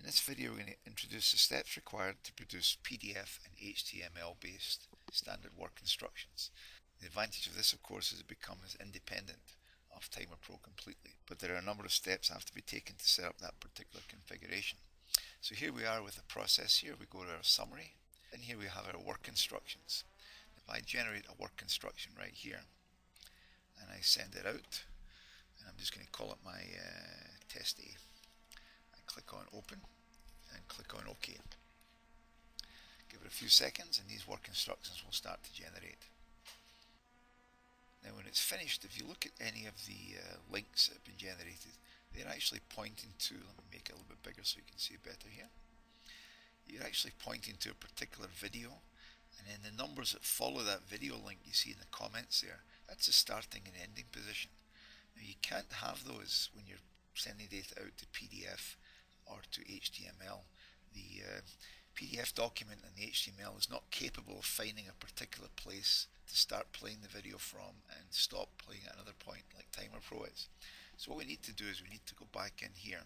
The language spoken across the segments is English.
In this video we're going to introduce the steps required to produce PDF and HTML based standard work instructions. The advantage of this of course is it becomes independent of Timer Pro completely but there are a number of steps that have to be taken to set up that particular configuration. So here we are with the process here, we go to our summary and here we have our work instructions. If I generate a work instruction right here and I send it out and I'm just going to call it my uh, test A click on open and click on OK. Give it a few seconds and these work instructions will start to generate. Now when it's finished, if you look at any of the uh, links that have been generated, they're actually pointing to, let me make it a little bit bigger so you can see it better here. You're actually pointing to a particular video and then the numbers that follow that video link you see in the comments there, that's the starting and ending position. Now you can't have those when you're sending data out to PDF or to HTML. The uh, PDF document and the HTML is not capable of finding a particular place to start playing the video from and stop playing at another point like Timer Pro is. So what we need to do is we need to go back in here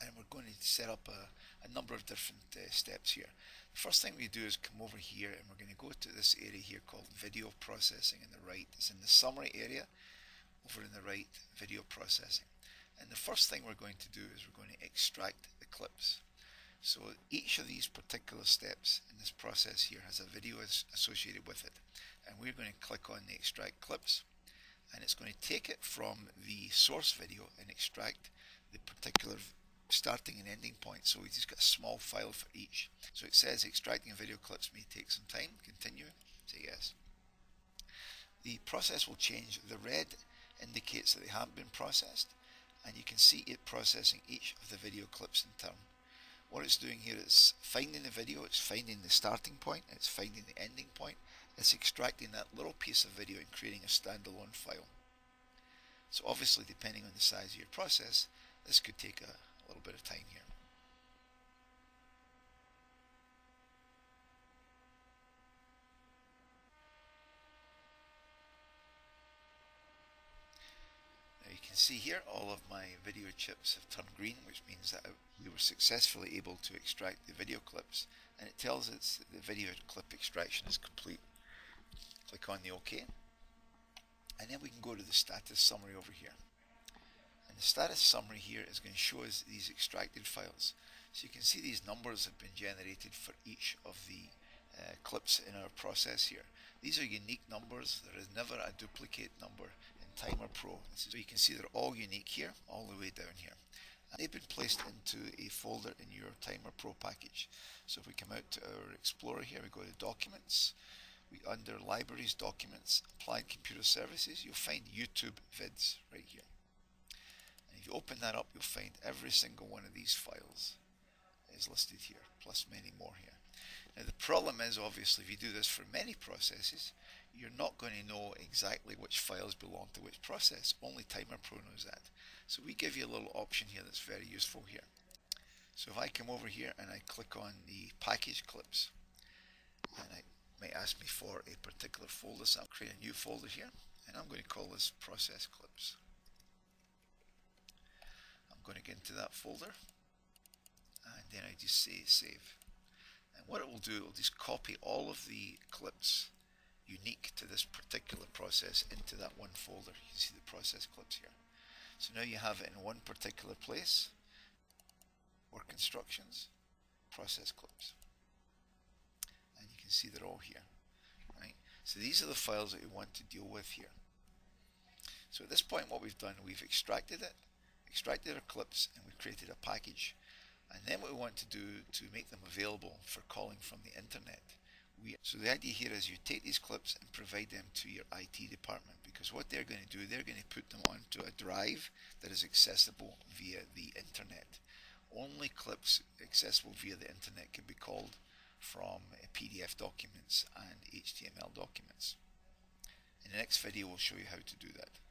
and we're going to set up a, a number of different uh, steps here. The first thing we do is come over here and we're going to go to this area here called video processing in the right. It's in the summary area over in the right video processing. And the first thing we're going to do is we're going to extract the clips. So each of these particular steps in this process here has a video associated with it. And we're going to click on the extract clips and it's going to take it from the source video and extract the particular starting and ending point. So we just got a small file for each. So it says extracting video clips may take some time. Continue. Say yes. The process will change. The red indicates that they haven't been processed and you can see it processing each of the video clips in turn. What it's doing here is finding the video, it's finding the starting point, it's finding the ending point, it's extracting that little piece of video and creating a standalone file. So obviously depending on the size of your process, this could take a, little bit of time here. can see here all of my video chips have turned green which means that we were successfully able to extract the video clips. And it tells us that the video clip extraction is complete. Click on the OK. And then we can go to the status summary over here. And the status summary here is going to show us these extracted files. So you can see these numbers have been generated for each of the uh, clips in our process here. These are unique numbers, there is never a duplicate number Timer Pro. So you can see they're all unique here, all the way down here. And they've been placed into a folder in your Timer Pro package. So if we come out to our Explorer here, we go to Documents, we under Libraries, Documents, Applied Computer Services, you'll find YouTube vids right here. And if you open that up, you'll find every single one of these files is listed here, plus many more here. Now the problem is obviously if you do this for many processes, you're not going to know exactly which files belong to which process. Only Timer Pro knows that. So we give you a little option here that's very useful here. So if I come over here and I click on the package clips, and it may ask me for a particular folder, so I'll create a new folder here, and I'm going to call this process clips. I'm going to get into that folder, and then I just say save. And what it will do, it will just copy all of the clips unique to this particular process into that one folder. You can see the process clips here. So now you have it in one particular place, work instructions, process clips. And you can see they're all here. Right? So these are the files that we want to deal with here. So at this point what we've done, we've extracted it, extracted our clips, and we've created a package. Then what we want to do to make them available for calling from the internet we, so the idea here is you take these clips and provide them to your IT department because what they're going to do, they're going to put them onto a drive that is accessible via the internet. Only clips accessible via the internet can be called from uh, PDF documents and HTML documents. In the next video we'll show you how to do that.